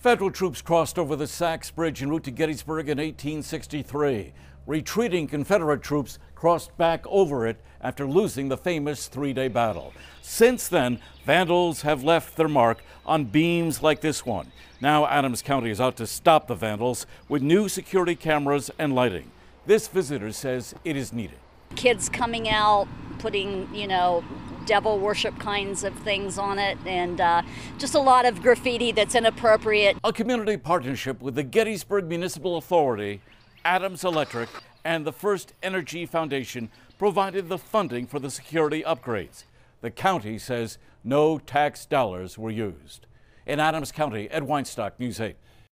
Federal troops crossed over the Sachs Bridge en route to Gettysburg in 1863. Retreating Confederate troops crossed back over it after losing the famous three day battle. Since then, vandals have left their mark on beams like this one. Now, Adams County is out to stop the vandals with new security cameras and lighting. This visitor says it is needed. Kids coming out, putting, you know, devil worship kinds of things on it, and uh, just a lot of graffiti that's inappropriate. A community partnership with the Gettysburg Municipal Authority, Adams Electric, and the First Energy Foundation provided the funding for the security upgrades. The county says no tax dollars were used. In Adams County, Ed Weinstock, News 8.